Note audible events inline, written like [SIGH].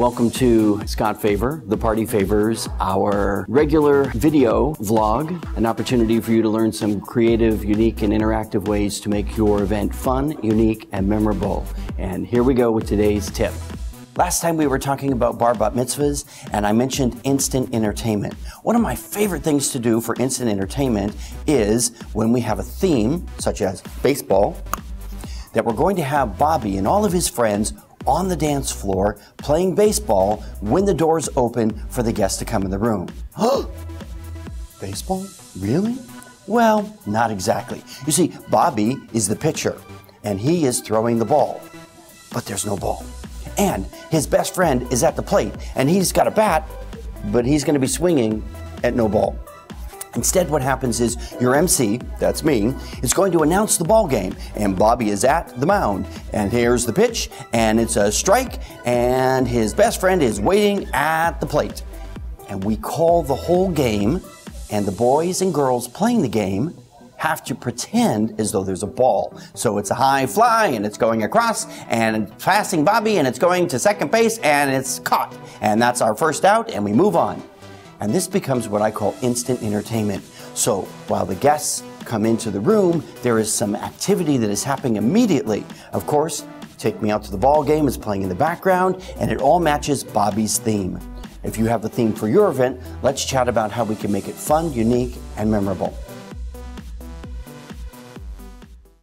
Welcome to Scott Faver, The Party Favers, our regular video vlog, an opportunity for you to learn some creative, unique, and interactive ways to make your event fun, unique, and memorable. And here we go with today's tip. Last time we were talking about bar bat mitzvahs, and I mentioned instant entertainment. One of my favorite things to do for instant entertainment is when we have a theme, such as baseball, that we're going to have Bobby and all of his friends on the dance floor playing baseball when the doors open for the guests to come in the room. [GASPS] baseball? Really? Well, not exactly. You see, Bobby is the pitcher and he is throwing the ball, but there's no ball. And his best friend is at the plate and he's got a bat, but he's going to be swinging at no ball. Instead, what happens is your MC, that's me, is going to announce the ball game, and Bobby is at the mound. And here's the pitch, and it's a strike, and his best friend is waiting at the plate. And we call the whole game, and the boys and girls playing the game have to pretend as though there's a ball. So it's a high fly and it's going across and passing Bobby and it's going to second base and it's caught. And that's our first out and we move on. And this becomes what I call instant entertainment. So while the guests come into the room, there is some activity that is happening immediately. Of course, Take Me Out to the Ball Game is playing in the background, and it all matches Bobby's theme. If you have a theme for your event, let's chat about how we can make it fun, unique, and memorable.